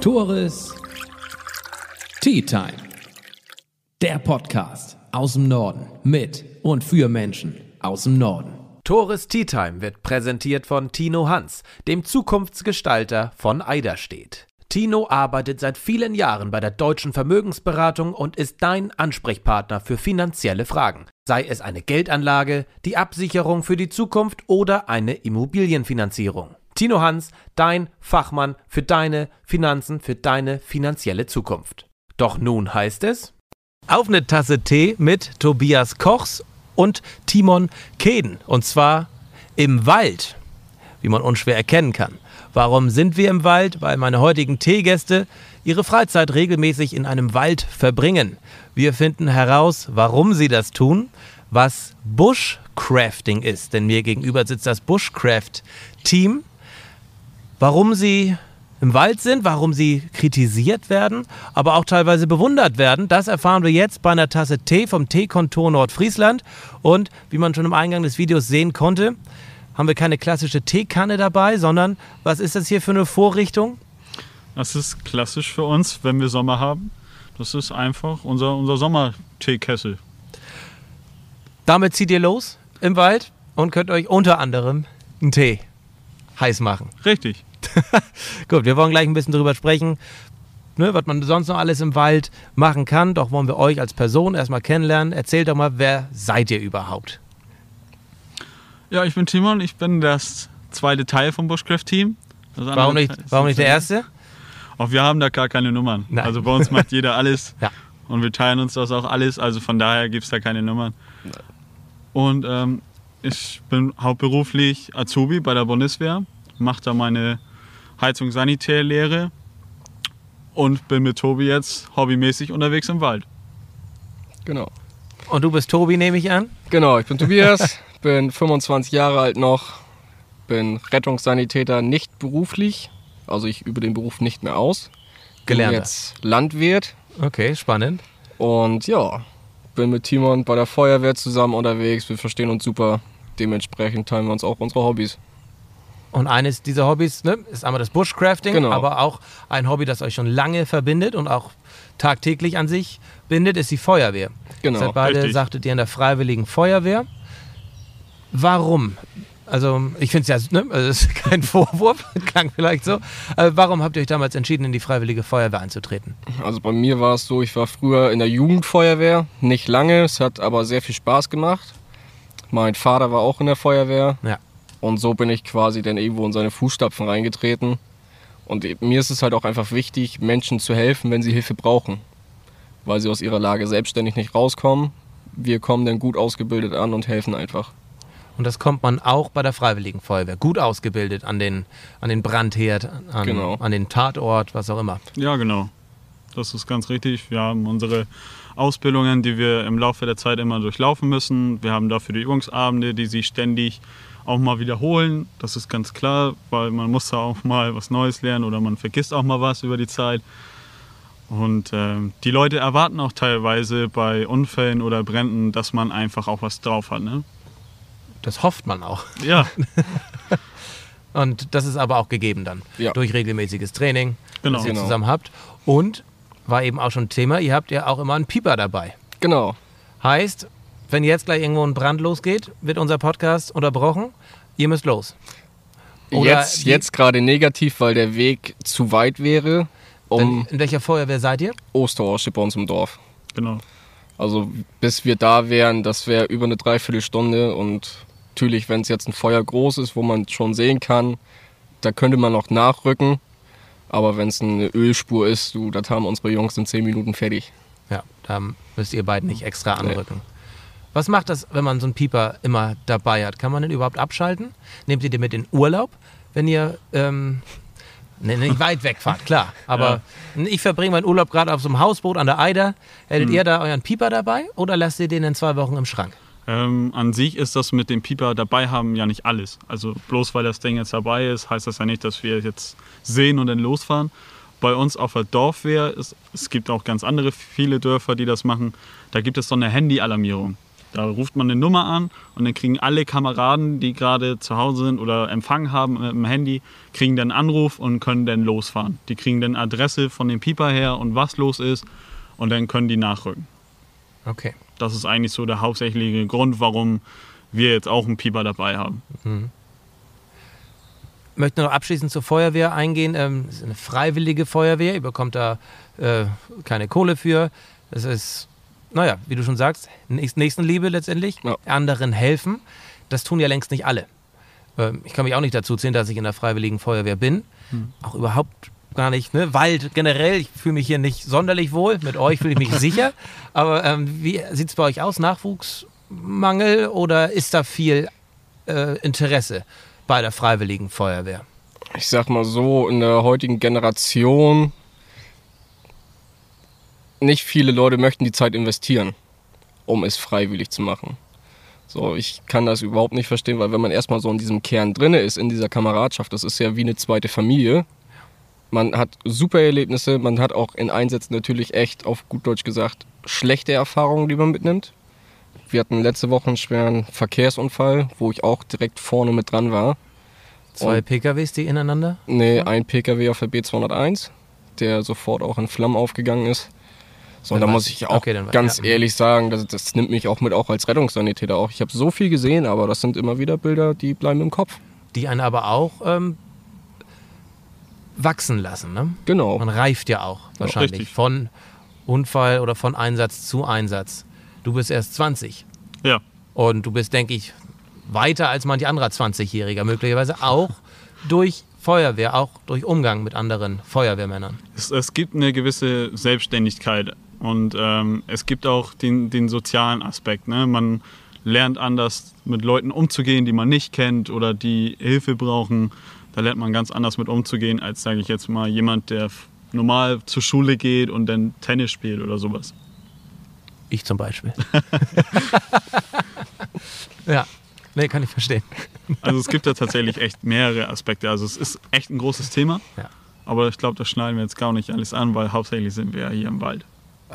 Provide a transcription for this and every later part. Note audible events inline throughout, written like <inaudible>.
Tores Tea Time. Der Podcast aus dem Norden mit und für Menschen aus dem Norden. Tores Tea Time wird präsentiert von Tino Hans, dem Zukunftsgestalter von Eiderstedt. Tino arbeitet seit vielen Jahren bei der Deutschen Vermögensberatung und ist dein Ansprechpartner für finanzielle Fragen. Sei es eine Geldanlage, die Absicherung für die Zukunft oder eine Immobilienfinanzierung. Tino Hans, dein Fachmann für deine Finanzen, für deine finanzielle Zukunft. Doch nun heißt es auf eine Tasse Tee mit Tobias Kochs und Timon Keden. Und zwar im Wald, wie man unschwer erkennen kann. Warum sind wir im Wald? Weil meine heutigen Teegäste ihre Freizeit regelmäßig in einem Wald verbringen. Wir finden heraus, warum sie das tun, was Bushcrafting ist. Denn mir gegenüber sitzt das Bushcraft-Team warum sie im Wald sind, warum sie kritisiert werden, aber auch teilweise bewundert werden. Das erfahren wir jetzt bei einer Tasse Tee vom Teekontor Nordfriesland. Und wie man schon im Eingang des Videos sehen konnte, haben wir keine klassische Teekanne dabei, sondern was ist das hier für eine Vorrichtung? Das ist klassisch für uns, wenn wir Sommer haben. Das ist einfach unser, unser Sommerteekessel. Damit zieht ihr los im Wald und könnt euch unter anderem einen Tee heiß machen. Richtig. <laughs> Gut, wir wollen gleich ein bisschen drüber sprechen, ne, was man sonst noch alles im Wald machen kann. Doch wollen wir euch als Person erstmal kennenlernen. Erzählt doch mal, wer seid ihr überhaupt? Ja, ich bin Timon, ich bin das zweite Teil vom Bushcraft-Team. Warum nicht, warum nicht der erste? Auch wir haben da gar keine Nummern. Nein. Also bei uns macht jeder <laughs> alles. Ja. Und wir teilen uns das auch alles. Also von daher gibt es da keine Nummern. Und ähm, ich bin hauptberuflich Azubi bei der Bundeswehr, mache da meine Heizung-Sanitärlehre und bin mit Tobi jetzt hobbymäßig unterwegs im Wald. Genau. Und du bist Tobi, nehme ich an? Genau, ich bin Tobias, <laughs> bin 25 Jahre alt noch, bin Rettungssanitäter nicht beruflich, also ich übe den Beruf nicht mehr aus. Bin Gelernter. jetzt Landwirt Okay, spannend. und ja, bin mit Timon bei der Feuerwehr zusammen unterwegs. Wir verstehen uns super. Dementsprechend teilen wir uns auch unsere Hobbys. Und eines dieser Hobbys ne, ist einmal das Bushcrafting, Genau. aber auch ein Hobby, das euch schon lange verbindet und auch tagtäglich an sich bindet, ist die Feuerwehr. Genau, Seid beide, richtig. sagtet ihr, in der Freiwilligen Feuerwehr. Warum? Also, ich finde es ja, ne, also <laughs> das ist kein Vorwurf, <laughs> klang vielleicht so. Aber warum habt ihr euch damals entschieden, in die Freiwillige Feuerwehr einzutreten? Also bei mir war es so, ich war früher in der Jugendfeuerwehr, nicht lange, es hat aber sehr viel Spaß gemacht. Mein Vater war auch in der Feuerwehr Ja. und so bin ich quasi dann irgendwo in seine Fußstapfen reingetreten. Und mir ist es halt auch einfach wichtig, Menschen zu helfen, wenn sie Hilfe brauchen, weil sie aus ihrer Lage selbstständig nicht rauskommen. Wir kommen dann gut ausgebildet an und helfen einfach. Und das kommt man auch bei der Freiwilligen Feuerwehr. Gut ausgebildet an den, an den Brandherd, an, Genau. an den Tatort, was auch immer. Ja, genau. Das ist ganz richtig. Wir haben unsere Ausbildungen, die wir im Laufe der Zeit immer durchlaufen müssen. Wir haben dafür die Übungsabende, die sich ständig auch mal wiederholen. Das ist ganz klar, weil man muss da auch mal was Neues lernen oder man vergisst auch mal was über die Zeit. Und ähm, die Leute erwarten auch teilweise bei Unfällen oder Bränden, dass man einfach auch was drauf hat. Ne? Das hofft man auch. Ja, <laughs> Und das ist aber auch gegeben dann. Ja. Durch regelmäßiges Training, Genau. das ihr Genau. zusammen habt. Und war eben auch schon Thema, ihr habt ja auch immer einen Pieper dabei. Genau. Heißt, wenn jetzt gleich irgendwo ein Brand losgeht, wird unser Podcast unterbrochen. Ihr müsst los. Oder jetzt jetzt gerade negativ, weil der Weg zu weit wäre, um in welcher Feuerwehr seid ihr? Osterhorst steht bei uns im Dorf. genau. Also bis wir da wären, das wäre über eine Dreiviertelstunde und natürlich, wenn es jetzt ein Feuer groß ist, wo man schon sehen kann, da könnte man noch nachrücken. Aber wenn es eine Ölspur ist, du, das haben unsere Jungs in zehn Minuten fertig. Ja, da müsst ihr beiden nicht extra anrücken. Was macht das, wenn man so einen Pieper immer dabei hat? Kann man den überhaupt abschalten? Nehmt ihr den mit in Urlaub, wenn ihr ähm, nee, nicht weit wegfahrt, klar. <laughs> Aber ich verbringe meinen Urlaub gerade auf so einem Hausboot an der Eider. Hättet ihr da euren Pieper dabei oder lasst ihr den in zwei Wochen im Schrank? Ähm, an sich ist das mit dem Pieper dabei haben ja nicht alles. Also bloß weil das Ding jetzt dabei ist, heißt das ja nicht, dass wir jetzt sehen und dann losfahren. Bei uns auf der Dorfwehr, ist, es gibt auch ganz andere viele Dörfer, die das machen, da gibt es so eine Handy-Alarmierung. Da ruft man eine Nummer an und dann kriegen alle Kameraden, die gerade zu Hause sind oder Empfang haben mit dem Handy, kriegen dann einen Anruf und können dann losfahren. Die kriegen dann Adresse von dem Pieper her und was los ist und dann können die nachrücken. Okay. Das ist eigentlich so der hauptsächliche Grund, warum wir jetzt auch einen Pieper dabei haben. möchte noch abschließend zur Feuerwehr eingehen. Ähm, es ist eine freiwillige Feuerwehr, ihr bekommt da äh, keine Kohle für. Es ist, naja, wie du schon sagst, Nächst- Nächstenliebe letztendlich, Ja. anderen helfen. Das tun ja längst nicht alle. Ähm, ich kann mich auch nicht dazu zählen, dass ich in der freiwilligen Feuerwehr bin. Auch überhaupt gar nicht. Ne? Wald generell, ich fühle mich hier nicht sonderlich wohl. Mit euch fühle ich mich sicher. <laughs> Aber ähm, wie sieht es bei euch aus? Nachwuchsmangel oder ist da viel äh, Interesse bei der freiwilligen Feuerwehr? Ich sag mal so, in der heutigen Generation, nicht viele Leute möchten die Zeit investieren, um es freiwillig zu machen. So, ich kann das überhaupt nicht verstehen, weil wenn man erstmal so in diesem Kern drinne ist, in dieser Kameradschaft, das ist ja wie eine zweite Familie. Man hat super Erlebnisse, man hat auch in Einsätzen natürlich echt, auf gut Deutsch gesagt, schlechte Erfahrungen, die man mitnimmt. Wir hatten letzte Woche einen schweren Verkehrsunfall, wo ich auch direkt vorne mit dran war. Zwei Und- PKWs, die ineinander? Nee, ein PKW auf der B201, der sofort auch in Flammen aufgegangen ist. So, und da muss ich. auch Okay, ganz ja. ehrlich sagen, das, das nimmt mich auch mit, auch als Rettungssanitäter auch. Ich habe so viel gesehen, aber das sind immer wieder Bilder, die bleiben im Kopf. Die einen aber auch ähm, wachsen lassen. Ne? Genau. Man reift ja auch wahrscheinlich richtig. von Unfall oder von Einsatz zu Einsatz. Du bist erst 20 Ja, und du bist, denke ich, weiter als manch anderer 20-Jähriger, möglicherweise auch <laughs> durch Feuerwehr, auch durch Umgang mit anderen Feuerwehrmännern. es, es gibt eine gewisse Selbstständigkeit und ähm, es gibt auch den, den sozialen Aspekt. Ne? Man lernt anders mit Leuten umzugehen, die man nicht kennt oder die Hilfe brauchen. Da lernt man ganz anders mit umzugehen, als, sage ich jetzt mal, jemand, der normal zur Schule geht und dann Tennis spielt oder sowas. Ich zum Beispiel. <laughs> <laughs> ja, nee, kann ich verstehen. Also es gibt da tatsächlich echt mehrere Aspekte. Also es ist echt ein großes Thema. Ja. Aber ich glaube, das schneiden wir jetzt gar nicht alles an, weil hauptsächlich sind wir ja hier im Wald.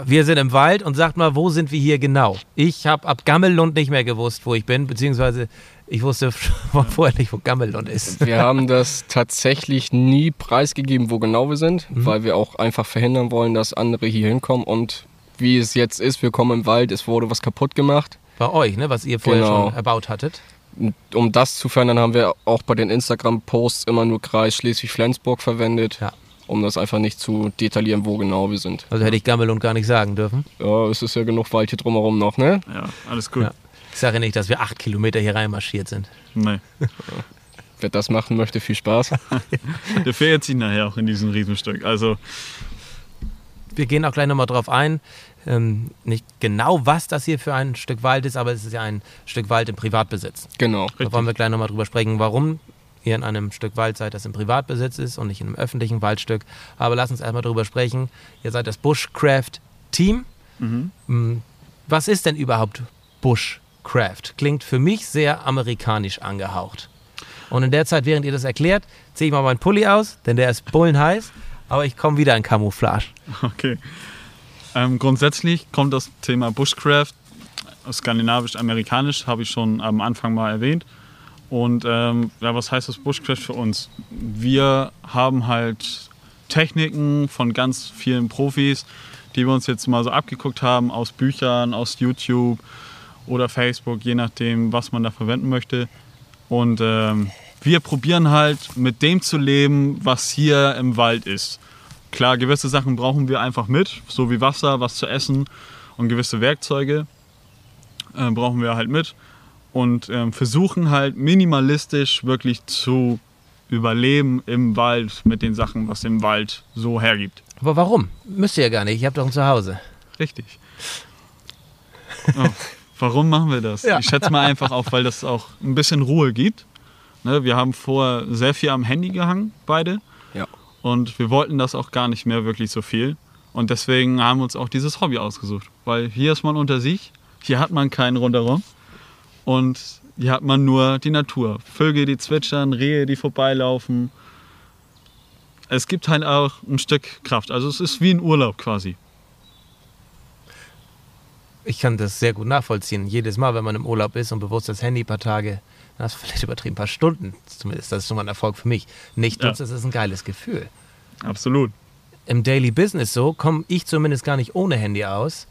Wir sind im Wald und sagt mal, wo sind wir hier genau? Ich habe ab Gammellund nicht mehr gewusst, wo ich bin, beziehungsweise ich wusste <laughs> vorher nicht, wo Gammellund ist. Wir haben das tatsächlich nie preisgegeben, wo genau wir sind, weil wir auch einfach verhindern wollen, dass andere hier hinkommen. Und wie es jetzt ist, wir kommen im Wald, es wurde was kaputt gemacht. Bei euch, ne, was ihr vorher Genau. schon erbaut hattet. Um das zu verhindern, haben wir auch bei den Instagram-Posts immer nur Kreis Schleswig-Flensburg verwendet, Ja. um das einfach nicht zu detaillieren, wo genau wir sind. Also hätte ich Gammellund gar nicht sagen dürfen. Ja, es ist ja genug Wald hier drumherum noch, ne? Ja, alles gut. Ja. Ich sage nicht, dass wir acht Kilometer hier reinmarschiert sind. Nee. <laughs> Wer das machen möchte, viel Spaß. <laughs> Der verirrt sich nachher auch in diesem Riesenstück. Also Wir gehen auch gleich nochmal drauf ein. Ähm, nicht genau, was das hier für ein Stück Wald ist, aber es ist ja ein Stück Wald im Privatbesitz. genau. Da wollen wir gleich nochmal drüber sprechen, warum ihr in einem Stück Wald seid, das im Privatbesitz ist und nicht in einem öffentlichen Waldstück. Aber lasst uns erstmal drüber sprechen. Ihr seid das Bushcraft Team. Mm, Was ist denn überhaupt Bushcraft? Klingt für mich sehr amerikanisch angehaucht. Und in der Zeit, während ihr das erklärt, ziehe ich mal meinen Pulli aus, denn der ist bullenheiß. Aber ich komme wieder in Camouflage. Okay. Ähm, grundsätzlich kommt das Thema Bushcraft aus skandinavisch-amerikanisch, habe ich schon am Anfang mal erwähnt. Und ähm, ja, was heißt das Bushcraft für uns? Wir haben halt Techniken von ganz vielen Profis, die wir uns jetzt mal so abgeguckt haben aus Büchern, aus YouTube oder Facebook, je nachdem, was man da verwenden möchte. Und ähm, wir probieren halt mit dem zu leben, was hier im Wald ist. Klar, gewisse Sachen brauchen wir einfach mit, so wie Wasser, was zu essen und gewisse Werkzeuge äh, brauchen wir halt mit und ähm, versuchen halt minimalistisch wirklich zu überleben im Wald mit den Sachen, was im Wald so hergibt. Aber warum? Müsst ihr ja gar nicht. Ihr habt doch ein Zuhause. Richtig. <laughs> Oh, warum machen wir das? Ja. Ich schätze mal einfach auch, weil das auch ein bisschen Ruhe gibt. Ne, wir haben vorher sehr viel am Handy gehangen, beide. Ja. Und wir wollten das auch gar nicht mehr wirklich so viel. Und deswegen haben wir uns auch dieses Hobby ausgesucht. Weil hier ist man unter sich, hier hat man keinen rundherum. Und hier hat man nur die Natur. Vögel, die zwitschern, Rehe, die vorbeilaufen. Es gibt halt auch ein Stück Kraft. Also es ist wie ein Urlaub quasi. Ich kann das sehr gut nachvollziehen. Jedes Mal, wenn man im Urlaub ist und bewusst das Handy ein paar Tage, das ist vielleicht übertrieben, ein paar Stunden zumindest, das ist schon mal ein Erfolg für mich, nicht Ja. nutzt, das ist ein geiles Gefühl. Absolut. Im Daily Business so komme ich zumindest gar nicht ohne Handy aus.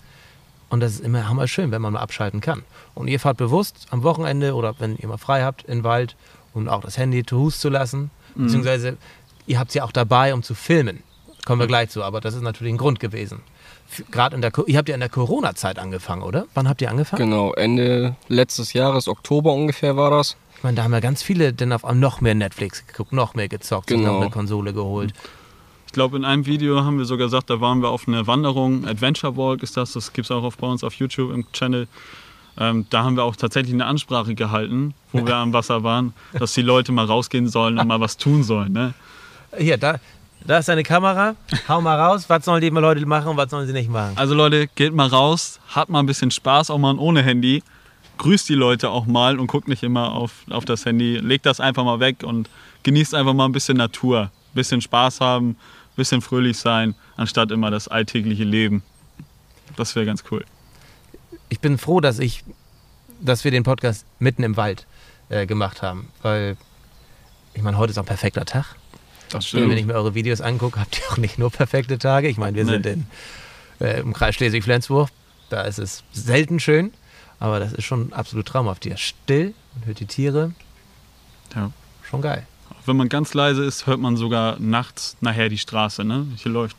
Und das ist immer hammerschön, wenn man mal abschalten kann. Und ihr fahrt bewusst am Wochenende oder wenn ihr mal frei habt in den Wald, um auch das Handy zu Hus zu lassen. Beziehungsweise ihr habt es ja auch dabei, um zu filmen. Kommen wir gleich zu, aber das ist natürlich ein Grund gewesen. Gerade in der, ihr habt ja in der Corona-Zeit angefangen, oder? Wann habt ihr angefangen? Genau, Ende letztes Jahres, Oktober ungefähr war das. Ich meine, da haben ja ganz viele dann auf noch mehr Netflix geguckt, noch mehr gezockt, Genau. noch eine Konsole geholt. Ich glaube, in einem Video haben wir sogar gesagt, da waren wir auf einer Wanderung. Adventure Walk ist das, das gibt es auch auf, bei uns auf YouTube im Channel. Ähm, da haben wir auch tatsächlich eine Ansprache gehalten, wo wir am Wasser waren, dass die Leute mal rausgehen sollen und mal was tun sollen. Ne? Hier, da, da ist deine Kamera. Hau mal raus. Was sollen die Leute machen und was sollen sie nicht machen? Also Leute, geht mal raus, hat mal ein bisschen Spaß, auch mal ohne Handy. Grüßt die Leute auch mal und guckt nicht immer auf, auf das Handy. Legt das einfach mal weg und genießt einfach mal ein bisschen Natur. Ein bisschen Spaß haben, ein bisschen fröhlich sein, anstatt immer das alltägliche Leben. Das wäre ganz cool. ich bin froh, dass ich, dass wir den Podcast mitten im Wald äh, gemacht haben, weil ich meine, heute ist auch ein perfekter Tag. Das Wenn ich mir eure Videos angucke, habt ihr auch nicht nur perfekte Tage. Ich meine, wir Nee. sind in, äh, im Kreis Schleswig-Flensburg, da ist es selten schön, aber das ist schon absolut traumhaft hier. Still, man hört die Tiere, Ja. schon geil. Wenn man ganz leise ist, hört man sogar nachts nachher die Straße. Ne? Hier läuft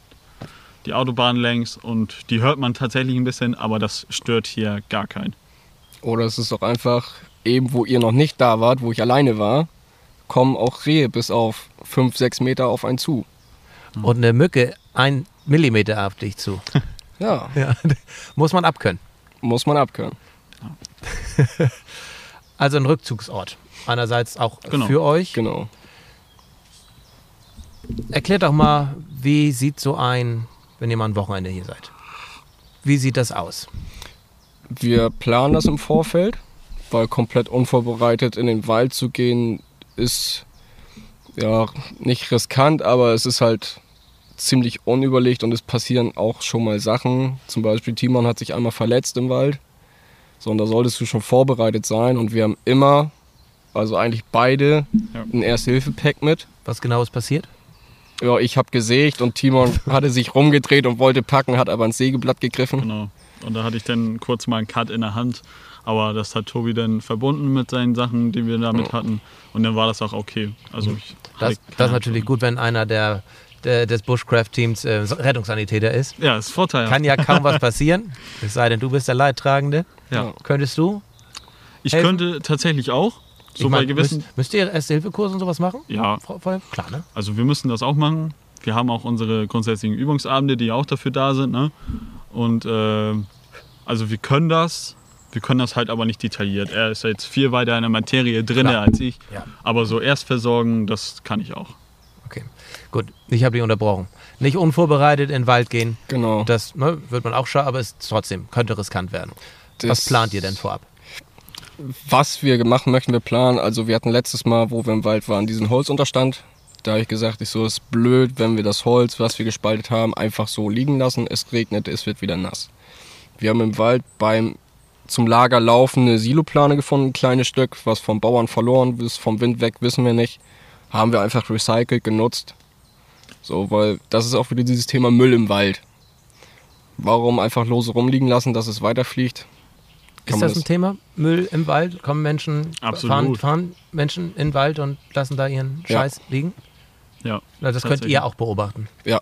die Autobahn längs und die hört man tatsächlich ein bisschen, aber das stört hier gar keinen. Oder es ist auch einfach, eben wo ihr noch nicht da wart, wo ich alleine war, kommen auch Rehe bis auf 5, 6 Meter auf einen zu. Und eine Mücke ein Millimeter auf dich zu. <laughs> Ja, Ja, <laughs> muss man abkönnen. muss man abkönnen. <laughs> Also ein Rückzugsort. Einerseits auch Genau. für euch. Genau. Erklärt doch mal, wie sieht so ein, wenn ihr mal ein Wochenende hier seid? Wie sieht das aus? Wir planen das im Vorfeld, weil komplett unvorbereitet in den Wald zu gehen ist ja nicht riskant, aber es ist halt ziemlich unüberlegt und es passieren auch schon mal Sachen. Zum Beispiel Timon hat sich einmal verletzt im Wald. So, und da solltest du schon vorbereitet sein und wir haben immer, also eigentlich beide, Ja. ein Erste-Hilfe-Pack mit. Was genau ist passiert? Ja, ich habe gesägt und Timon <laughs> hatte sich rumgedreht und wollte packen, hat aber ins Sägeblatt gegriffen. Genau. Und da hatte ich dann kurz mal einen Cut in der Hand. Aber das hat Tobi dann verbunden mit seinen Sachen, die wir damit hatten. Und dann war das auch okay. Also Das, das ist natürlich gut, wenn einer der, des Bushcraft-Teams äh, Rettungssanitäter ist. Ja, ist Vorteil. Kann ja kaum was <laughs> passieren. Es sei denn, du bist der Leidtragende. ja. Könntest du? Ich helfen? könnte tatsächlich auch. So Ich bei mein, gewissen. müsst, müsst ihr Erste-Hilfe-Kurse und sowas machen? Ja, Klar, ne? also wir müssen das auch machen. Wir haben auch unsere grundsätzlichen Übungsabende, die auch dafür da sind. Ne? Und äh, also wir können das. Wir können das halt aber nicht detailliert. Er ist jetzt viel weiter in der Materie drin Klar. als ich. Ja. Aber so Erstversorgen, das kann ich auch. Okay, gut. Ich habe dich unterbrochen. Nicht unvorbereitet in den Wald gehen. Genau. Das ne, wird man auch schauen, aber es ist trotzdem könnte riskant werden. Was Das- plant ihr denn vorab? was wir machen möchten, wir planen. Also wir hatten letztes Mal, wo wir im Wald waren, diesen Holzunterstand. Da habe ich gesagt, ich so, es ist blöd, wenn wir das Holz, was wir gespaltet haben, einfach so liegen lassen. Es regnet, es wird wieder nass. Wir haben im Wald beim zum Lager laufen eine Siloplane gefunden, ein kleines Stück, was vom Bauern verloren ist, vom Wind weg, wissen wir nicht. Haben wir einfach recycelt, genutzt. So, weil das ist auch wieder dieses Thema Müll im Wald. Warum einfach lose rumliegen lassen, dass es weiterfliegt? Ist das ein Thema? Müll im Wald? Kommen Menschen. Fahren, fahren Menschen in den Wald und lassen da ihren Ja. Scheiß liegen? Ja. Na, Das könnt ihr auch beobachten. Ja,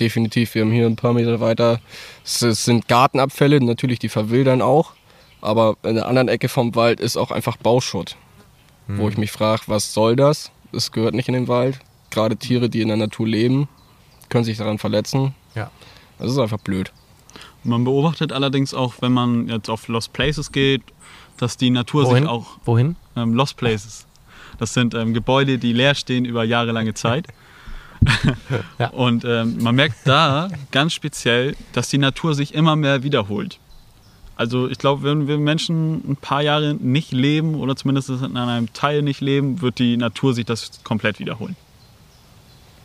definitiv. Wir haben hier ein paar Meter weiter. Es, es sind Gartenabfälle, natürlich die verwildern auch. Aber in der anderen Ecke vom Wald ist auch einfach Bauschutt. Wo ich mich frage, was soll das? Es gehört nicht in den Wald. Gerade Tiere, die in der Natur leben, können sich daran verletzen. Ja. Das ist einfach blöd. Man beobachtet allerdings auch, wenn man jetzt auf Lost Places geht, dass die Natur Wohin? sich auch Wohin? ähm, Lost Places. Das sind ähm, Gebäude, die leer stehen über jahrelange Zeit. <laughs> <laughs> Ja. Und ähm, man merkt da ganz speziell, dass die Natur sich immer mehr wiederholt. Also ich glaube, wenn wir Menschen ein paar Jahre nicht leben oder zumindest in einem Teil nicht leben, wird die Natur sich das komplett wiederholen.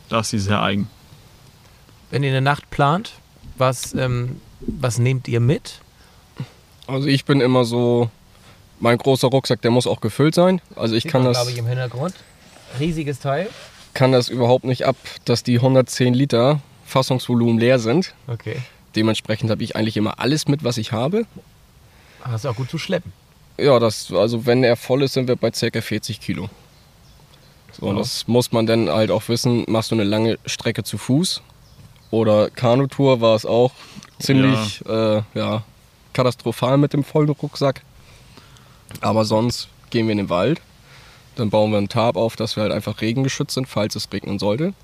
Da ist sie sehr eigen. Wenn ihr eine Nacht plant, was, ähm, was nehmt ihr mit? Also ich bin immer so, mein großer Rucksack, der muss auch gefüllt sein. Also ich Sieht kann man, das, glaube ich, im Hintergrund. Riesiges Teil. Kann das überhaupt nicht ab, dass die 110 Liter Fassungsvolumen leer sind. Okay. Dementsprechend habe ich eigentlich immer alles mit, was ich habe. Hast du auch gut zu schleppen. Ja, das, also wenn er voll ist, sind wir bei ca. 40 Kilo. So, und das muss man dann halt auch wissen, machst du eine lange Strecke zu Fuß oder Kanutour war es auch ziemlich ja. Äh, ja, katastrophal mit dem vollen Rucksack. Aber sonst gehen wir in den Wald, dann bauen wir einen Tarp auf, dass wir halt einfach regengeschützt sind, falls es regnen sollte.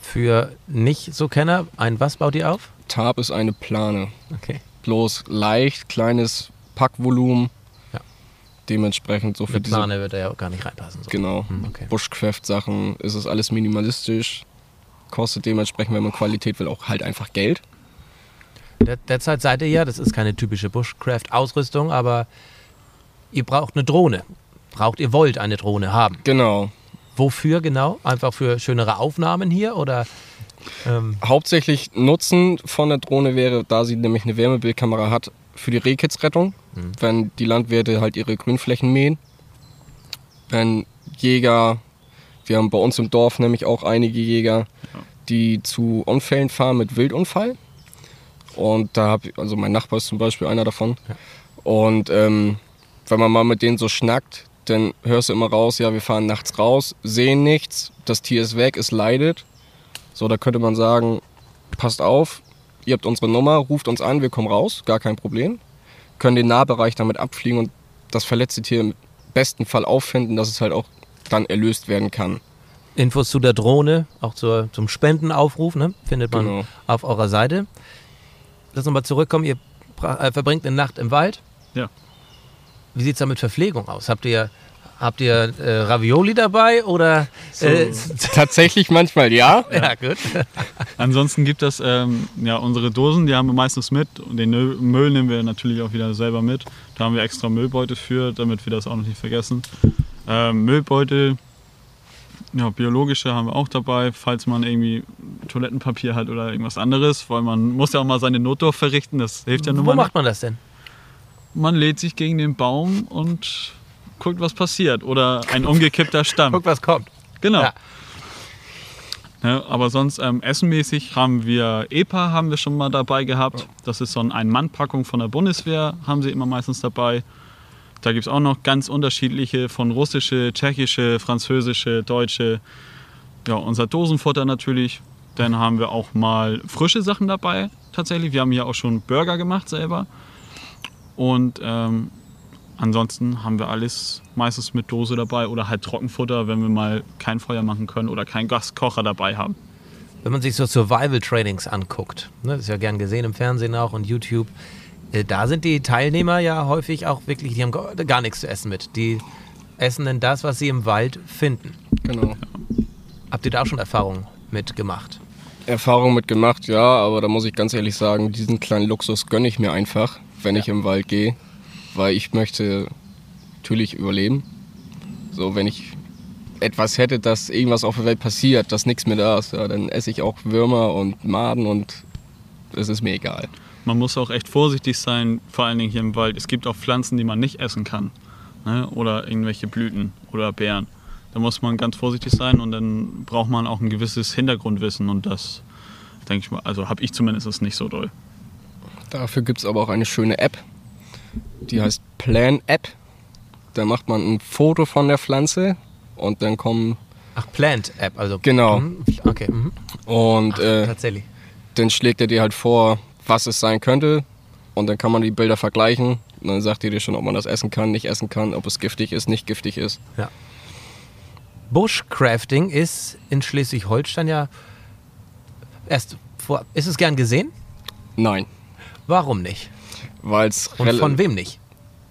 Für nicht so Kenner, ein was baut ihr auf? Tarp ist eine Plane, Okay. bloß leicht, kleines Packvolumen. Ja. Dementsprechend so für Eine diese Plane wird da ja auch gar nicht reinpassen. So. Genau. Hm, okay. Bushcraft-Sachen ist es alles minimalistisch. Kostet dementsprechend, wenn man Qualität will, auch halt einfach Geld. Der, derzeit seid ihr ja, das ist keine typische Bushcraft-Ausrüstung, aber ihr braucht eine Drohne. Braucht, ihr wollt eine Drohne haben. Genau. Wofür genau? Einfach für schönere Aufnahmen hier oder? Ähm, Hauptsächlich Nutzen von der Drohne wäre, da sie nämlich eine Wärmebildkamera hat, für die Rehkitzrettung. Wenn die Landwirte halt ihre Grünflächen mähen. Wenn Jäger, wir haben bei uns im Dorf nämlich auch einige Jäger, die zu Unfällen fahren mit Wildunfall. Und da habe ich, also mein Nachbar ist zum Beispiel einer davon. Und ähm, wenn man mal mit denen so schnackt, dann hörst du immer raus, ja, wir fahren nachts raus, sehen nichts, das Tier ist weg, es leidet. So, da könnte man sagen, passt auf, ihr habt unsere Nummer, ruft uns an, wir kommen raus, gar kein Problem. Können den Nahbereich damit abfliegen und das verletzte Tier im besten Fall auffinden, dass es halt auch dann erlöst werden kann. Infos zu der Drohne, auch zur, zum Spendenaufruf, ne? findet man Genau. auf eurer Seite. Lass uns mal zurückkommen. Ihr äh, verbringt eine Nacht im Wald. Ja. Wie sieht es da mit Verpflegung aus? Habt ihr, habt ihr äh, Ravioli dabei oder? Äh, Tatsächlich manchmal ja. <laughs> ja, gut. <laughs> Ansonsten gibt es ähm, ja, unsere Dosen, die haben wir meistens mit. Und den Müll nehmen wir natürlich auch wieder selber mit. Da haben wir extra Müllbeutel für, damit wir das auch noch nicht vergessen. Ähm, Müllbeutel, ja, biologische haben wir auch dabei, falls man irgendwie Toilettenpapier hat oder irgendwas anderes, weil man muss ja auch mal seine Notdurft verrichten, das hilft ja nun Wo mal. macht man das denn? Man lädt sich gegen den Baum und guckt, was passiert. Oder ein umgekippter Stamm. <laughs> Guck, was kommt. Genau. Ja. Ja, aber sonst ähm, essenmäßig haben wir EPA haben wir schon mal dabei gehabt. Das ist so ein Ein-Mann-Packung von der Bundeswehr, haben sie immer meistens dabei. Da gibt es auch noch ganz unterschiedliche von russische, tschechische, französische, deutsche. Ja, unser Dosenfutter natürlich. Dann haben wir auch mal frische Sachen dabei tatsächlich. Wir haben hier auch schon Burger gemacht selber. Und ähm, ansonsten haben wir alles meistens mit Dose dabei oder halt Trockenfutter, wenn wir mal kein Feuer machen können oder keinen Gaskocher dabei haben. Wenn man sich so Survival-Trainings anguckt, ne, das ist ja gern gesehen im Fernsehen auch und YouTube, äh, da sind die Teilnehmer ja häufig auch wirklich, die haben gar, nichts zu essen mit. Die essen dann das, was sie im Wald finden. Genau. Habt ihr da auch schon Erfahrungen mitgemacht? Erfahrung mit gemacht, ja, aber da muss ich ganz ehrlich sagen, diesen kleinen Luxus gönne ich mir einfach, wenn ich im Wald gehe, weil ich möchte natürlich überleben. So, wenn ich etwas hätte, dass irgendwas auf der Welt passiert, dass nichts mehr da ist, ja, dann esse ich auch Würmer und Maden und es ist mir egal. Man muss auch echt vorsichtig sein, vor allen Dingen hier im Wald. Es gibt auch Pflanzen, die man nicht essen kann. Ne? Oder irgendwelche Blüten oder Beeren. Da muss man ganz vorsichtig sein und dann braucht man auch ein gewisses Hintergrundwissen und das, denke ich mal, also habe ich zumindest nicht so doll. Dafür gibt es aber auch eine schöne App, die heißt Plan App. Da macht man ein Foto von der Pflanze und dann kommen Ach, Plant-App, also. Genau. Mhm, Okay, mhm. und Ach, äh, dann schlägt er dir halt vor, was es sein könnte. Und dann kann man die Bilder vergleichen. Und dann sagt er dir schon, ob man das essen kann, nicht essen kann, ob es giftig ist, nicht giftig ist. Bushcrafting ist in Schleswig-Holstein ja erst vor. Ist es gern gesehen? Nein, Warum nicht? weil es Und von wem nicht?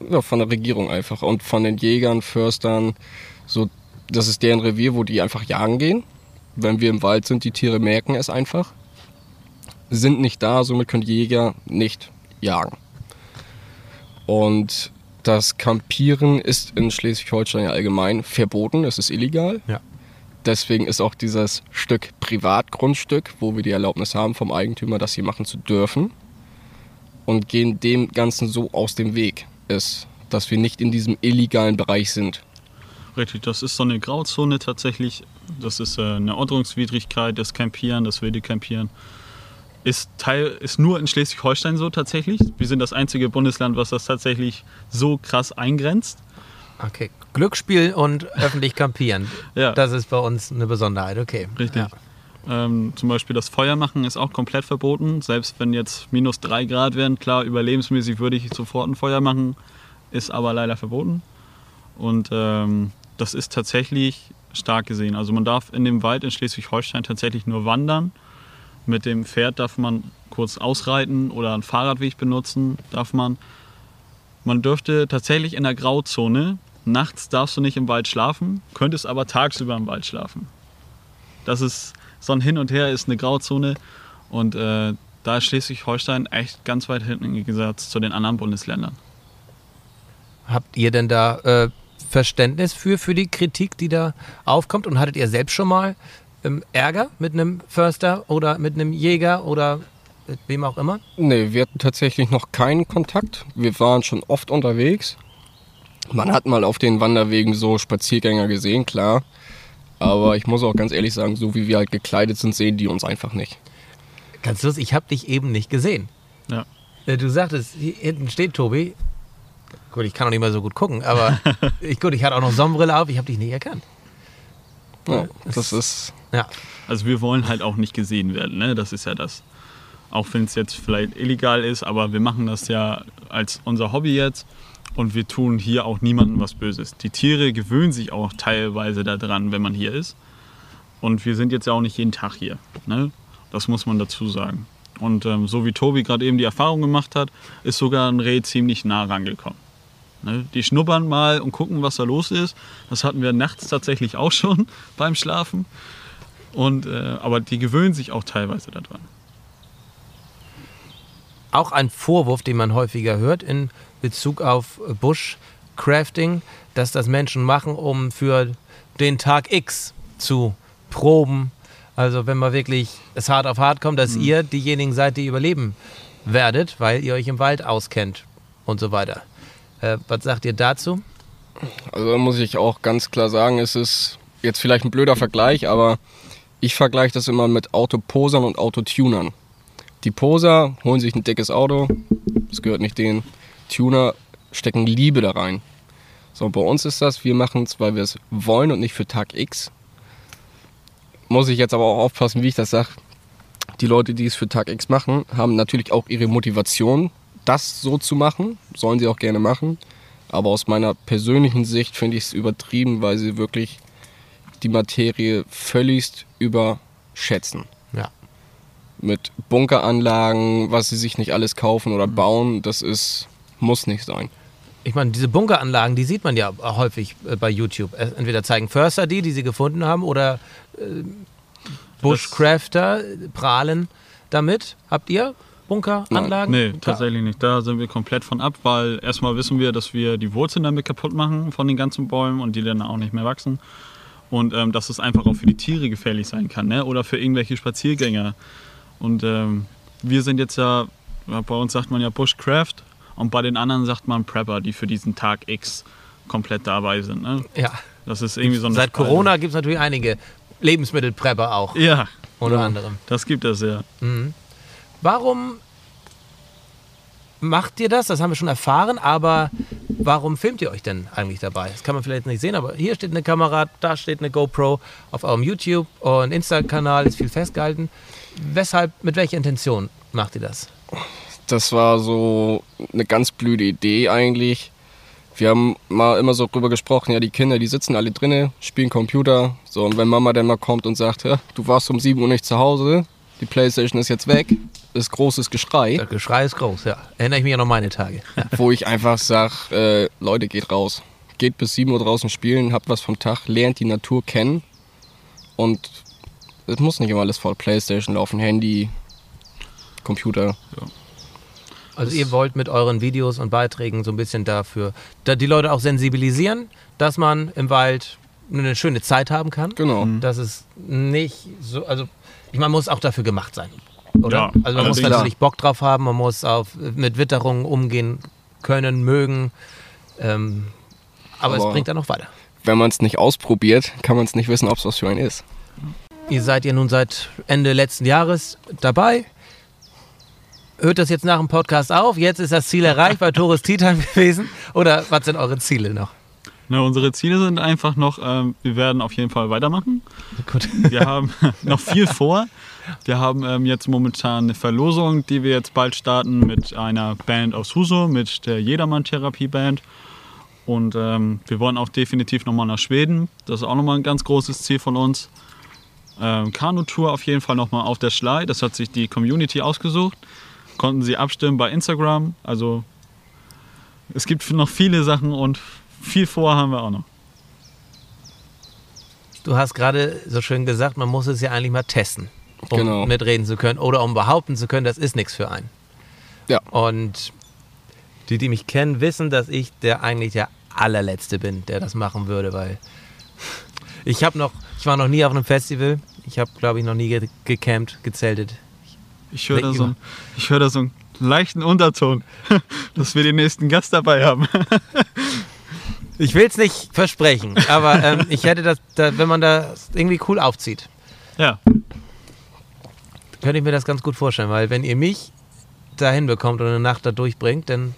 ja, von der Regierung einfach und von den Jägern, Förstern. So, das ist deren Revier, wo die einfach jagen gehen. Wenn wir im Wald sind, die Tiere merken es einfach. Sind nicht da, somit können Jäger nicht jagen. Und das Campieren ist in Schleswig-Holstein ja allgemein verboten, es ist illegal. Ja. Deswegen ist auch dieses Stück Privatgrundstück, wo wir die Erlaubnis haben vom Eigentümer, das hier machen zu dürfen. Und gehen dem Ganzen so aus dem Weg, ist, dass wir nicht in diesem illegalen Bereich sind. Richtig, das ist so eine Grauzone tatsächlich. Das ist äh, eine Ordnungswidrigkeit, das Campieren, das wilde Campieren. Ist, Teil, ist nur in Schleswig-Holstein so tatsächlich. Wir sind das einzige Bundesland, was das tatsächlich so krass eingrenzt. Okay. Glücksspiel und öffentlich campieren. Ja. Das ist bei uns eine Besonderheit, okay. Richtig. Ja. Ähm, zum Beispiel das Feuer machen ist auch komplett verboten. Selbst wenn jetzt minus drei Grad wären, klar, überlebensmäßig würde ich sofort ein Feuer machen, ist aber leider verboten. Und ähm, das ist tatsächlich stark gesehen. Also man darf in dem Wald in Schleswig-Holstein tatsächlich nur wandern. Mit dem Pferd darf man kurz ausreiten oder einen Fahrradweg benutzen, darf man. Man dürfte tatsächlich in der Grauzone, nachts darfst du nicht im Wald schlafen, könntest aber tagsüber im Wald schlafen. Das ist so ein Hin und Her, ist eine Grauzone und äh, da ist Schleswig-Holstein echt ganz weit hinten im Gegensatz zu den anderen Bundesländern. Habt ihr denn da äh, Verständnis für, für die Kritik, die da aufkommt? Und hattet ihr selbst schon mal ähm, Ärger mit einem Förster oder mit einem Jäger oder mit wem auch immer? Nee, wir hatten tatsächlich noch keinen Kontakt. Wir waren schon oft unterwegs. Man hat mal auf den Wanderwegen so Spaziergänger gesehen, klar. Aber ich muss auch ganz ehrlich sagen, so wie wir halt gekleidet sind, sehen die uns einfach nicht. Ganz lustig, ich habe dich eben nicht gesehen. Ja. Äh, Du sagtest, hier hinten steht Tobi. Gut, ich kann auch nicht mehr so gut gucken, aber <laughs> ich, gut, ich hatte auch noch Sonnenbrille auf, ich habe dich nicht erkannt. Ja, das ist. Ja, Also wir wollen halt auch nicht gesehen werden, ne? Das ist ja das. Auch wenn es jetzt vielleicht illegal ist, aber wir machen das ja als unser Hobby jetzt und wir tun hier auch niemandem was Böses. Die Tiere gewöhnen sich auch teilweise daran, wenn man hier ist. Und wir sind jetzt ja auch nicht jeden Tag hier. Ne? Das muss man dazu sagen. Und ähm, so wie Tobi gerade eben die Erfahrung gemacht hat, ist sogar ein Reh ziemlich nah rangekommen. Ne? Die schnuppern mal und gucken, was da los ist. Das hatten wir nachts tatsächlich auch schon <laughs> beim Schlafen. Und, äh, aber die gewöhnen sich auch teilweise daran. auch ein Vorwurf, den man häufiger hört in Bezug auf Bushcrafting, dass das Menschen machen, um für den Tag X zu proben. Also wenn man wirklich es hart auf hart kommt, dass ihr diejenigen seid, die überleben werdet, weil ihr euch im Wald auskennt und so weiter. Äh, was sagt ihr dazu? Also da muss ich auch ganz klar sagen, es ist jetzt vielleicht ein blöder Vergleich, aber ich vergleiche das immer mit Autoposern und Autotunern. Die Poser holen sich ein dickes Auto, das gehört nicht denen. Tuner stecken Liebe da rein. So, bei uns ist das, wir machen es, weil wir es wollen und nicht für Tag X. Muss ich jetzt aber auch aufpassen, wie ich das sage. Die Leute, die es für Tag X machen, haben natürlich auch ihre Motivation, das so zu machen. Sollen sie auch gerne machen. Aber aus meiner persönlichen Sicht finde ich es übertrieben, weil sie wirklich die Materie völligst überschätzen. Ja. Mit Bunkeranlagen, was sie sich nicht alles kaufen oder bauen, das ist, muss nicht sein. Ich meine, diese Bunkeranlagen, die sieht man ja häufig äh, bei YouTube. Äh, Entweder zeigen Förster die, die sie gefunden haben, oder äh, Bushcrafter prahlen damit. Habt ihr Bunkeranlagen? Nee, tatsächlich nicht. Da sind wir komplett von ab, weil erstmal wissen wir, dass wir die Wurzeln damit kaputt machen von den ganzen Bäumen und die dann auch nicht mehr wachsen. Und ähm, dass es einfach auch für die Tiere gefährlich sein kann ne? oder für irgendwelche Spaziergänger. Und ähm, wir sind jetzt ja, bei uns sagt man ja Bushcraft und bei den anderen sagt man Prepper, die für diesen Tag X komplett dabei sind. Ne? Ja. Das ist irgendwie so eine Seit Spaltung. Corona gibt es natürlich einige Lebensmittelprepper auch, Ja, unter anderem. das gibt es ja. Warum macht ihr das? Das haben wir schon erfahren, aber warum filmt ihr euch denn eigentlich dabei? Das kann man vielleicht nicht sehen, aber hier steht eine Kamera, da steht eine GoPro, auf eurem YouTube und Insta-Kanal ist viel festgehalten. Weshalb, mit welcher Intention macht ihr das? Das war so eine ganz blöde Idee eigentlich. Wir haben mal immer so drüber gesprochen, ja, die Kinder, die sitzen alle drinnen, spielen Computer. So, und wenn Mama dann mal kommt und sagt, ja, du warst um 7 Uhr nicht zu Hause, die Playstation ist jetzt weg, ist großes Geschrei, Das Geschrei ist groß, ja. Erinnere ich mich an noch meine Tage. Ja. <laughs> wo ich einfach sage, äh, Leute, geht raus. Geht bis 7 Uhr draußen spielen, habt was vom Tag, lernt die Natur kennen. Und es muss nicht immer alles voll Playstation laufen, Handy, Computer. Also ihr wollt mit euren Videos und Beiträgen so ein bisschen dafür, da die Leute auch sensibilisieren, dass man im Wald eine schöne Zeit haben kann. Genau. Dass es nicht so, also ich meine, muss auch dafür gemacht sein. oder? Ja, also man muss natürlich Bock drauf haben, man muss auf, mit Witterungen umgehen können, mögen. Ähm, aber, es Aber- bringt dann noch weiter. Wenn man es nicht ausprobiert, kann man es nicht wissen, ob es was für einen ist. Ihr seid ja nun seit Ende letzten Jahres dabei. Hört das jetzt nach dem Podcast auf? Jetzt ist das Ziel erreicht bei Tourist Tea Time gewesen? Oder was sind eure Ziele noch? Na, unsere Ziele sind einfach noch, ähm, wir werden auf jeden Fall weitermachen. Gut. Wir haben <laughs> noch viel vor. Wir haben ähm, jetzt momentan eine Verlosung, die wir jetzt bald starten mit einer Band aus Husum, mit der Jedermann-Therapie-Band. Und ähm, wir wollen auch definitiv nochmal nach Schweden. Das ist auch nochmal ein ganz großes Ziel von uns. Ähm, Kanu-Tour auf jeden Fall nochmal auf der Schlei. Das hat sich die Community ausgesucht. Konnten sie abstimmen bei Instagram. Also es gibt noch viele Sachen und viel vor haben wir auch noch. Du hast gerade so schön gesagt, man muss es ja eigentlich mal testen, um Genau. mitreden zu können oder um behaupten zu können, das ist nichts für einen. Ja. Und die, die mich kennen, wissen, dass ich der eigentlich der allerletzte bin, der das machen würde, weil ich habe noch, ich war noch nie auf einem Festival. Ich habe, glaube ich, noch nie ge gecampt, gezeltet. Ich höre da, so, einen- ich hör da so einen leichten Unterton, <laughs> dass wir den nächsten Gast dabei haben. <laughs> Ich will es nicht versprechen, aber ähm, ich hätte das, da, wenn man das irgendwie cool aufzieht, Ja, könnte ich mir das ganz gut vorstellen, weil wenn ihr mich dahin bekommt und eine Nacht da durchbringt, dann,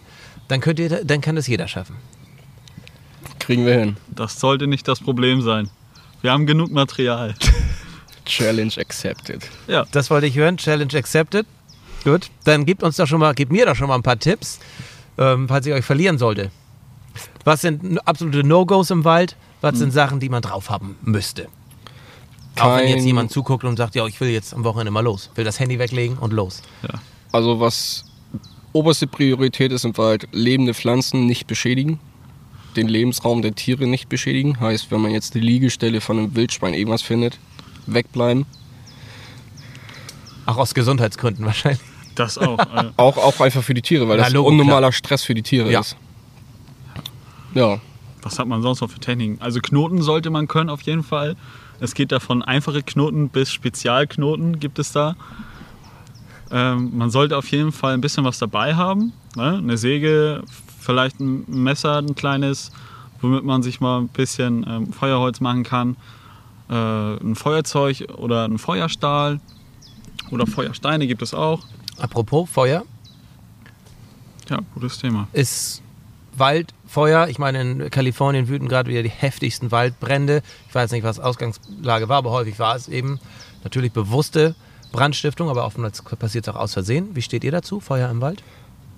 dann könnt ihr, dann kann das jeder schaffen. Kriegen wir hin. das sollte nicht das Problem sein. Wir haben genug Material. <laughs> Challenge accepted. Ja, Das wollte ich hören. Challenge accepted. Gut. Dann gebt uns doch schon mal, gebt mir doch schon mal ein paar Tipps, ähm, falls ich euch verlieren sollte. Was sind absolute No-Gos im Wald? Was sind Sachen, die man drauf haben müsste? Auch wenn Kein- jetzt jemand zuguckt und sagt, ja, ich will jetzt am Wochenende mal los. Will das Handy weglegen und los. Also was oberste Priorität ist im Wald, lebende Pflanzen nicht beschädigen. Den Lebensraum der Tiere nicht beschädigen. Heißt, wenn man jetzt die Liegestelle von einem Wildschwein irgendwas findet, wegbleiben. Auch aus Gesundheitsgründen <laughs> wahrscheinlich. das auch. Äh, <laughs> Auch, auch einfach für die Tiere, weil Na, das Logo, unnormaler Stress für die Tiere Ja. ist. Ja, was hat man sonst noch für Techniken? Also Knoten sollte man können auf jeden Fall. Es geht da von einfache Knoten bis Spezialknoten gibt es da. Ähm, man sollte auf jeden Fall ein bisschen was dabei haben. Ne? Eine Säge, vielleicht ein Messer, ein kleines, womit man sich mal ein bisschen ähm, Feuerholz machen kann. Äh, ein Feuerzeug oder ein Feuerstahl oder Feuersteine gibt es auch. Apropos Feuer, Ja, gutes Thema. ist Waldfeuer. Ich meine, in Kalifornien wüten gerade wieder die heftigsten Waldbrände. Ich weiß nicht, was Ausgangslage war, aber häufig war es eben natürlich bewusste Brandstiftung, aber oftmals passiert es auch aus Versehen. Wie steht ihr dazu? Feuer im Wald?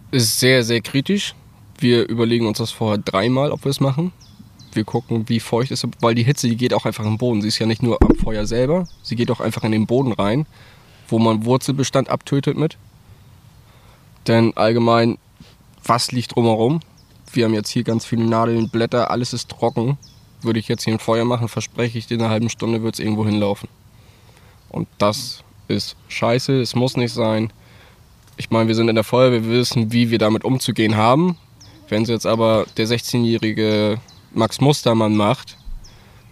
ist sehr, sehr kritisch. Wir überlegen uns das vorher dreimal, ob wir es machen. Wir gucken, wie feucht ist, weil die Hitze, die geht auch einfach im Boden. Sie ist ja nicht nur am Feuer selber, sie geht auch einfach in den Boden rein, wo man Wurzelbestand abtötet mit. Denn allgemein, was liegt drumherum? Wir haben jetzt hier ganz viele Nadeln, Blätter, alles ist trocken. Würde ich jetzt hier ein Feuer machen, verspreche ich in einer halben Stunde wird es irgendwo hinlaufen. Und das ist scheiße, es muss nicht sein. Ich meine, wir sind in der Feuerwehr, wir wissen, wie wir damit umzugehen haben. Wenn es jetzt aber der 16-jährige Max Mustermann macht,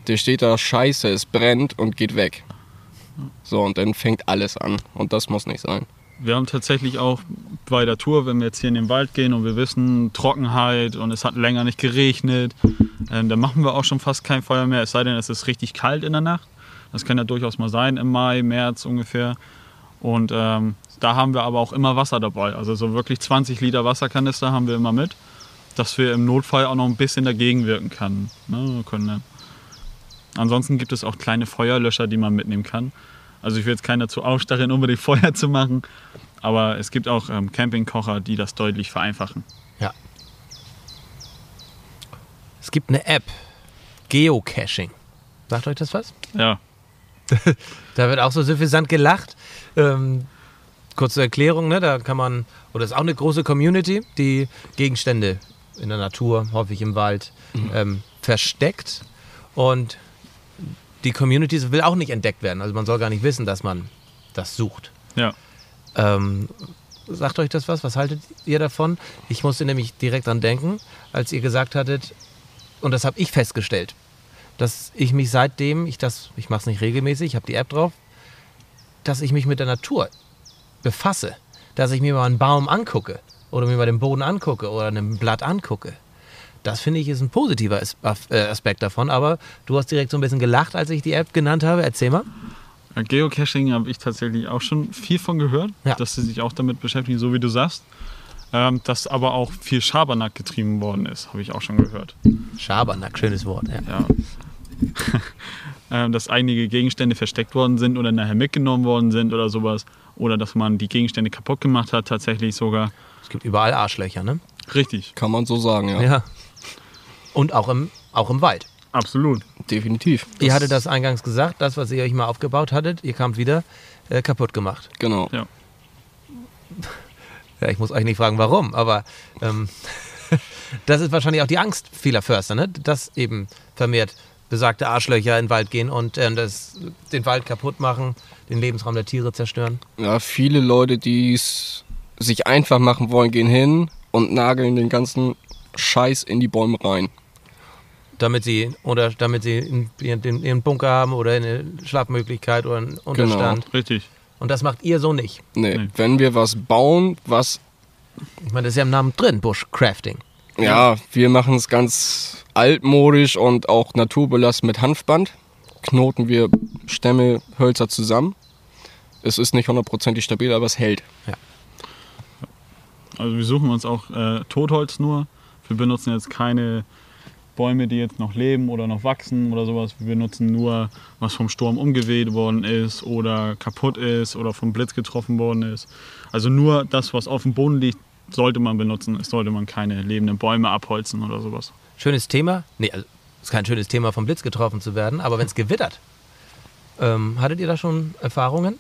der steht da, scheiße, es brennt und geht weg. So, und dann fängt alles an. Und das muss nicht sein. Wir haben tatsächlich auch bei der Tour, wenn wir jetzt hier in den Wald gehen und wir wissen, Trockenheit und es hat länger nicht geregnet, ähm, dann machen wir auch schon fast kein Feuer mehr, es sei denn, es ist richtig kalt in der Nacht. Das kann ja durchaus mal sein, im Mai, März ungefähr. Und ähm, da haben wir aber auch immer Wasser dabei. Also so wirklich 20 Liter Wasserkanister haben wir immer mit, dass wir im Notfall auch noch ein bisschen dagegen wirken kann, ne, können. Ansonsten gibt es auch kleine Feuerlöscher, die man mitnehmen kann. Also ich will jetzt keinen dazu ausstacheln, unbedingt Feuer zu machen. Aber es gibt auch ähm, Campingkocher, die das deutlich vereinfachen. Ja. Es gibt eine App, Geocaching. Sagt euch das was? Ja, <laughs> Da wird auch so suffisant gelacht. Ähm, kurze Erklärung, ne? da kann man, oder ist auch eine große Community, die Gegenstände in der Natur, häufig im Wald, ähm, versteckt. Und die Community will auch nicht entdeckt werden. Also man soll gar nicht wissen, dass man das sucht. ja. Ähm, sagt euch das was? Was haltet ihr davon? Ich musste nämlich direkt dran denken, als ihr gesagt hattet, und das habe ich festgestellt, dass ich mich seitdem, ich das, ich mache es nicht regelmäßig, ich habe die App drauf, dass ich mich mit der Natur befasse, dass ich mir mal einen Baum angucke oder mir mal den Boden angucke oder ein Blatt angucke. Das finde ich ist ein positiver äh, Aspekt davon. Aber du hast direkt so ein bisschen gelacht, als ich die App genannt habe. Erzähl mal. Ja, Geocaching habe ich tatsächlich auch schon viel von gehört, Ja. dass sie sich auch damit beschäftigen, so wie du sagst. Ähm, dass aber auch viel Schabernack getrieben worden ist, habe ich auch schon gehört. Schabernack, schönes Wort. Ja. Ja. <laughs> ähm, dass einige Gegenstände versteckt worden sind oder nachher mitgenommen worden sind oder sowas. Oder dass man die Gegenstände kaputt gemacht hat, tatsächlich sogar. Es gibt überall Arschlöcher, ne? Richtig, Kann man so sagen, ja. Ja. Und auch im, auch im Wald. absolut. Definitiv. Ihr hattet das eingangs gesagt, das, was ihr euch mal aufgebaut hattet, ihr kamt wieder äh, kaputt gemacht. Genau. Ja. <laughs> Ja, ich muss euch nicht fragen, warum, aber ähm, <laughs> das ist wahrscheinlich auch die Angst vieler Förster, ne? dass eben vermehrt besagte Arschlöcher in den Wald gehen und äh, das, den Wald kaputt machen, den Lebensraum der Tiere zerstören. Ja, viele Leute, die es sich einfach machen wollen, gehen hin und nageln den ganzen Scheiß in die Bäume rein. Damit sie oder damit sie in- ihren, Bunker haben oder eine Schlafmöglichkeit oder einen Unterstand. Richtig. Und das macht ihr so nicht. Nee, Nee. wenn wir was bauen, was, Ich meine, das ist ja im Namen drin, Bushcrafting. ja, wir machen es ganz altmodisch und auch naturbelassen mit Hanfband. Knoten wir Stämme, Hölzer zusammen. Es ist nicht hundertprozentig stabil, aber es hält. Also wir suchen uns auch äh, Totholz nur. Wir benutzen jetzt keine Bäume, die jetzt noch leben oder noch wachsen oder sowas. Wir benutzen nur, was vom Sturm umgeweht worden ist oder kaputt ist oder vom Blitz getroffen worden ist. Also nur das, was auf dem Boden liegt, sollte man benutzen. Es sollte man keine lebenden Bäume abholzen oder sowas. Schönes Thema. Nee, also ist kein schönes Thema, vom Blitz getroffen zu werden, aber wenn es gewittert. Ähm, hattet ihr da schon Erfahrungen?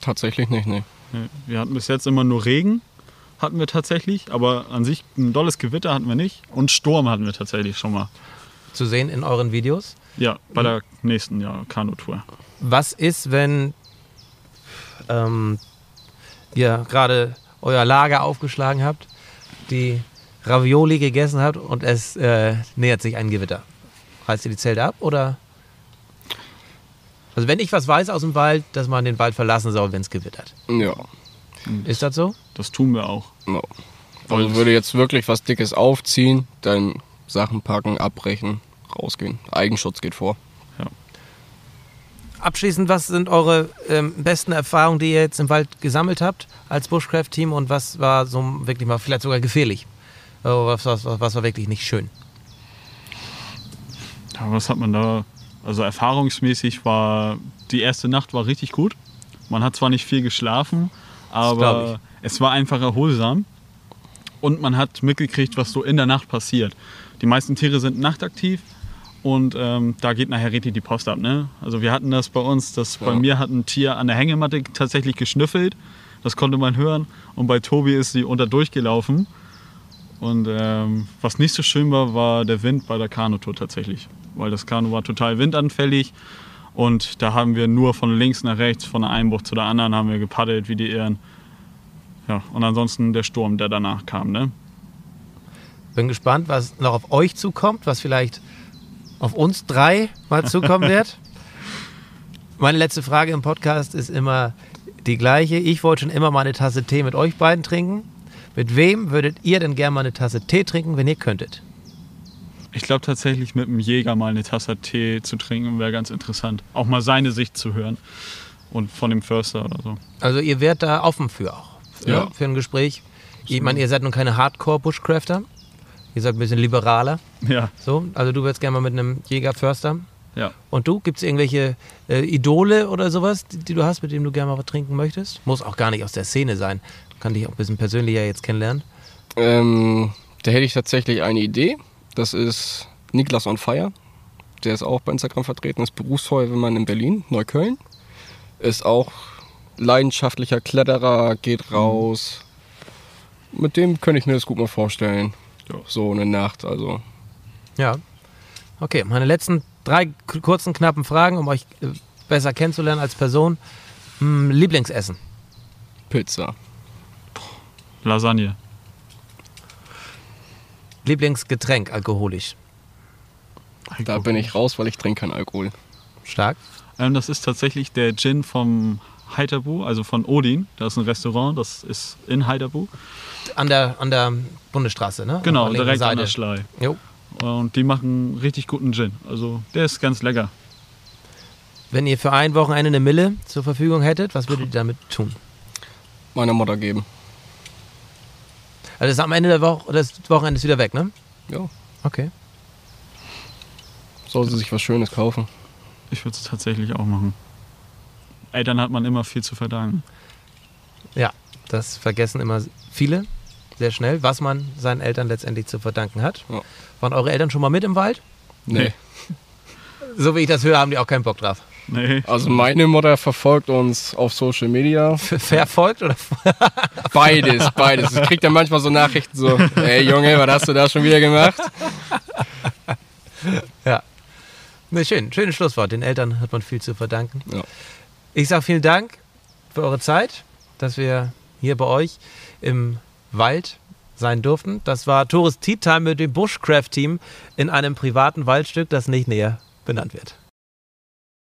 Tatsächlich nicht, nee. Nee, Wir hatten bis jetzt immer nur Regen, hatten wir tatsächlich, aber an sich ein dolles Gewitter hatten wir nicht und Sturm hatten wir tatsächlich schon mal. Zu sehen in euren Videos. Ja, bei der nächsten ja, Kanutour. Was ist, wenn ähm, ihr gerade euer Lager aufgeschlagen habt, die Ravioli gegessen habt und es äh, nähert sich ein Gewitter? Reißt ihr die Zelte ab oder? Also wenn ich was weiß aus dem Wald, dass man den Wald verlassen soll, wenn es gewittert. Ja. Ist das so? Das tun wir auch. No. Also würde jetzt wirklich was Dickes aufziehen, dann Sachen packen, abbrechen, rausgehen. Eigenschutz geht vor. Abschließend, was sind eure ähm, besten Erfahrungen, die ihr jetzt im Wald gesammelt habt als Bushcraft-Team und was war so wirklich mal vielleicht sogar gefährlich? Äh, Was, was, was war wirklich nicht schön? Ja, was hat man da? Also erfahrungsmäßig war die erste Nacht war richtig gut. Man hat zwar nicht viel geschlafen, aber es war einfach erholsam. Und man hat mitgekriegt, was so in der Nacht passiert. Die meisten Tiere sind nachtaktiv und ähm, da geht nachher richtig die Post ab. Ne? Also wir hatten das bei uns, das bei Ja. mir hat ein Tier an der Hängematte tatsächlich geschnüffelt. Das konnte man hören. Und bei Tobi ist sie unter durchgelaufen. Und ähm, was nicht so schön war, war der Wind bei der Kanutour tatsächlich. Weil das Kanu war total windanfällig. Und da haben wir nur von links nach rechts, von der einen Bucht zu der anderen, haben wir gepaddelt wie die Ehren. Ja, und ansonsten der Sturm, der danach kam. Ne? Bin gespannt, was noch auf euch zukommt, was vielleicht auf uns drei mal zukommen wird. <laughs> Meine letzte Frage im Podcast ist immer die gleiche. Ich wollte schon immer mal eine Tasse Tee mit euch beiden trinken. Mit wem würdet ihr denn gerne mal eine Tasse Tee trinken, wenn ihr könntet? Ich glaube tatsächlich mit einem Jäger mal eine Tasse Tee zu trinken wäre ganz interessant. Auch mal seine Sicht zu hören. Und von dem Förster oder so. Also ihr wärt da offen für auch. Für, Ja. für ein Gespräch. Ich meine, ihr seid nun keine Hardcore-Bushcrafter. Ihr seid ein bisschen liberaler. Ja, So, also du würdest gerne mal mit einem Jäger-Förster. ja. Und du, gibt es irgendwelche äh, Idole oder sowas, die, die du hast, mit denen du gerne mal was trinken möchtest? Muss auch gar nicht aus der Szene sein. Kann dich auch ein bisschen persönlicher jetzt kennenlernen. Ähm, da hätte ich tatsächlich eine Idee. Das ist Niklas on Fire. Der ist auch bei Instagram vertreten, ist Berufsfeuerwehrmann in Berlin, Neukölln. Ist auch leidenschaftlicher Kletterer, geht raus. Mit dem könnte ich mir das gut mal vorstellen. Ja. So eine Nacht, also. Ja. Okay, meine letzten drei kurzen, knappen Fragen, um euch äh, besser kennenzulernen als Person. Hm, Lieblingsessen. Pizza. Lasagne. Lieblingsgetränk, alkoholisch. Da bin ich raus, weil ich trinke keinen Alkohol. Stark. Ähm, das ist tatsächlich der Gin vom Heiterbu, also von Odin. Da ist ein Restaurant, das ist in Heiterbu. An der, an der Bundesstraße, ne? Genau, linken direkt an Seite. der Schlei. Jo. Und die machen richtig guten Gin. Also der ist ganz lecker. Wenn ihr für ein Wochenende eine Mille zur Verfügung hättet, was würdet ihr damit tun? Meiner Mutter geben. Also das ist am Ende der Woche, das Wochenende ist wieder weg, ne? Ja. Okay. Soll sie sich was Schönes kaufen. Ich würde es tatsächlich auch machen. Eltern hat man immer viel zu verdanken. Ja, das vergessen immer viele sehr schnell, was man seinen Eltern letztendlich zu verdanken hat. Ja. Waren eure Eltern schon mal mit im Wald? Nee. <laughs> So wie ich das höre, haben die auch keinen Bock drauf. Nee, Also meine Mutter verfolgt uns auf Social Media. Verfolgt oder? <laughs> Beides, beides. Ich krieg dann manchmal so Nachrichten so, ey Junge, was hast du da schon wieder gemacht? Ja. Ne, schön, schönes Schlusswort. Den Eltern hat man viel zu verdanken. Ja. Ich sage vielen Dank für eure Zeit, dass wir hier bei euch im Wald sein durften. Das war Tores Tea Time mit dem Bushcraft Team in einem privaten Waldstück, das nicht näher benannt wird.